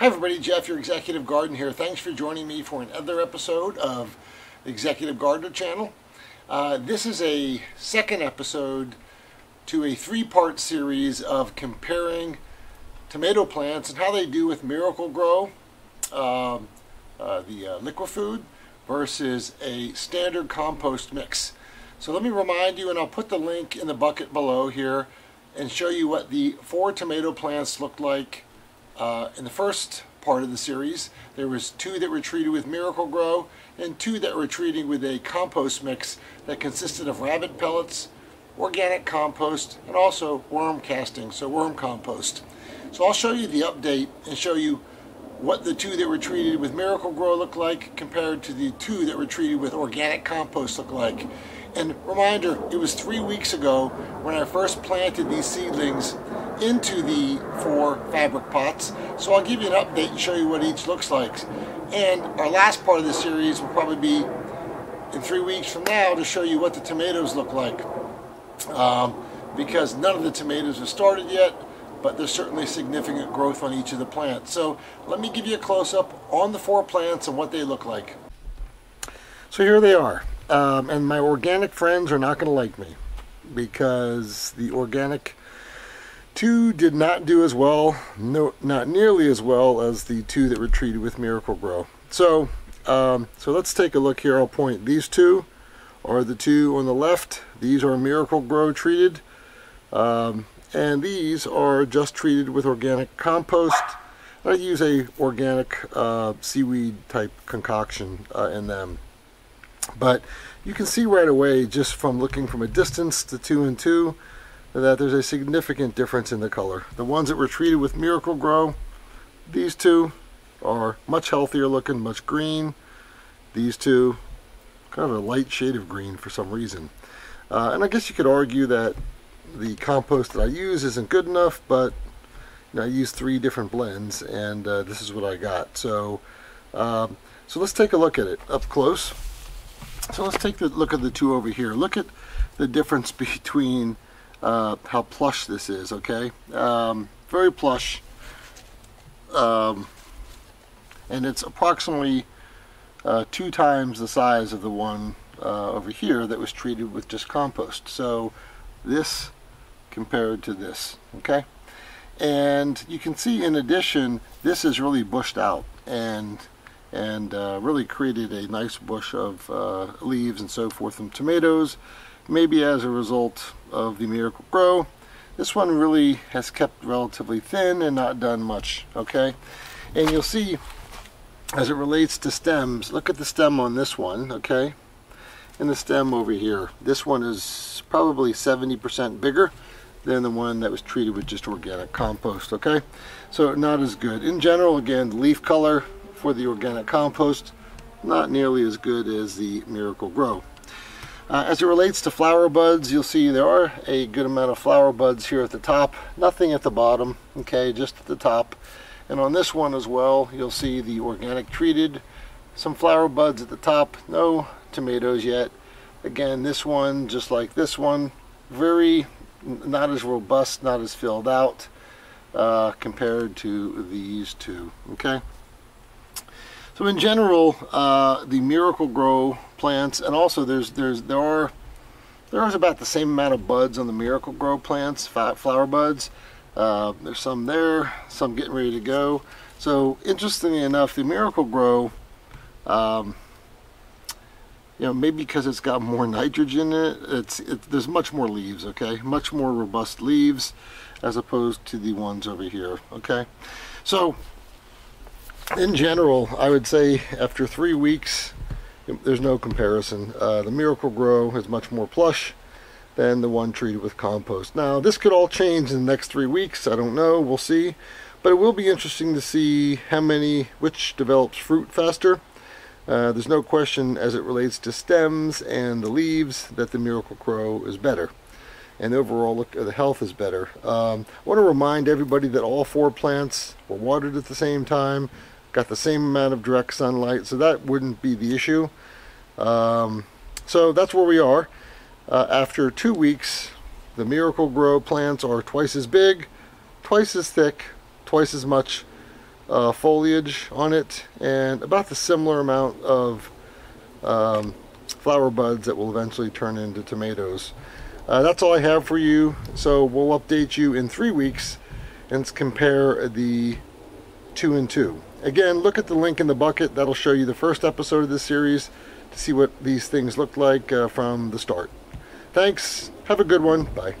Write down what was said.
Hi everybody, Jeff, your Executive Gardener here. Thanks for joining me for another episode of Executive Gardener Channel. Uh, this is a second episode to a three-part series of comparing tomato plants and how they do with Miracle-Gro, um, uh, the uh, liquid food, versus a standard compost mix. So let me remind you, and I'll put the link in the bucket below here, and show you what the four tomato plants looked like uh, in the first part of the series, there was two that were treated with Miracle-Gro and two that were treated with a compost mix that consisted of rabbit pellets, organic compost, and also worm casting, so worm compost. So I'll show you the update and show you what the two that were treated with Miracle-Gro look like compared to the two that were treated with organic compost look like. And reminder, it was three weeks ago when I first planted these seedlings into the four fabric pots. So I'll give you an update and show you what each looks like. And our last part of the series will probably be in three weeks from now to show you what the tomatoes look like. Um, because none of the tomatoes have started yet, but there's certainly significant growth on each of the plants. So let me give you a close-up on the four plants and what they look like. So here they are. Um, and my organic friends are not going to like me because the organic two did not do as well, no, not nearly as well as the two that were treated with Miracle Gro. So, um, so let's take a look here. I'll point these two are the two on the left. These are Miracle Gro treated. Um, and these are just treated with organic compost. I use a organic uh, seaweed type concoction uh, in them. But you can see right away just from looking from a distance the two and two that there's a significant difference in the color. The ones that were treated with Miracle-Gro, these two are much healthier looking, much green. These two, kind of a light shade of green for some reason. Uh, and I guess you could argue that the compost that I use isn't good enough, but you know, I use three different blends, and uh, this is what I got. So, um, so let's take a look at it up close. So let's take a look at the two over here. Look at the difference between uh, how plush this is, okay? Um, very plush. Um, and it's approximately uh, two times the size of the one uh, over here that was treated with just compost. So this compared to this, okay? And you can see in addition, this is really bushed out and and uh, really created a nice bush of uh, leaves and so forth from tomatoes maybe as a result of the Miracle Gro. This one really has kept relatively thin and not done much, okay? And you'll see, as it relates to stems, look at the stem on this one, okay? And the stem over here. This one is probably 70% bigger than the one that was treated with just organic compost, okay? So not as good. In general, again, the leaf color for the organic compost, not nearly as good as the Miracle-Gro. Uh, as it relates to flower buds, you'll see there are a good amount of flower buds here at the top. Nothing at the bottom, okay, just at the top. And on this one as well, you'll see the organic treated. Some flower buds at the top, no tomatoes yet. Again, this one, just like this one, very, not as robust, not as filled out uh, compared to these two, okay? So in general, uh, the Miracle-Gro plants, and also there's there's there are there is about the same amount of buds on the Miracle-Gro plants, flower buds. Uh, there's some there, some getting ready to go. So interestingly enough, the Miracle-Gro, um, you know, maybe because it's got more nitrogen in it, it's it, there's much more leaves. Okay, much more robust leaves as opposed to the ones over here. Okay, so in general, I would say after three weeks, there's no comparison. Uh, the Miracle Gro is much more plush than the one treated with compost. Now, this could all change in the next three weeks. I don't know. We'll see. But it will be interesting to see how many, which develops fruit faster. Uh, there's no question as it relates to stems and the leaves that the Miracle Gro is better. And overall look the health is better. Um, I want to remind everybody that all four plants were watered at the same time got the same amount of direct sunlight, so that wouldn't be the issue. Um, so that's where we are. Uh, after two weeks, the miracle gro plants are twice as big, twice as thick, twice as much uh, foliage on it and about the similar amount of um, flower buds that will eventually turn into tomatoes. Uh, that's all I have for you. So we'll update you in three weeks and compare the two and two. Again, look at the link in the bucket. That'll show you the first episode of this series to see what these things look like uh, from the start. Thanks. Have a good one. Bye.